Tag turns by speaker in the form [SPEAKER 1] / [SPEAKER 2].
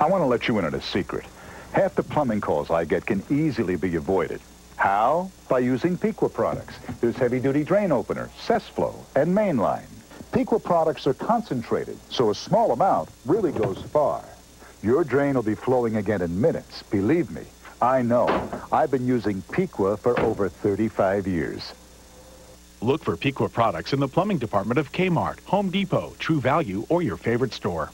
[SPEAKER 1] I want to let you in on a secret. Half the plumbing calls I get can easily be avoided. How? By using Pequa products. There's heavy-duty drain opener, Cessflow, and mainline. Pequa products are concentrated, so a small amount really goes far. Your drain will be flowing again in minutes, believe me. I know. I've been using Pequa for over 35 years.
[SPEAKER 2] Look for Pequa products in the plumbing department of Kmart, Home Depot, True Value, or your favorite store.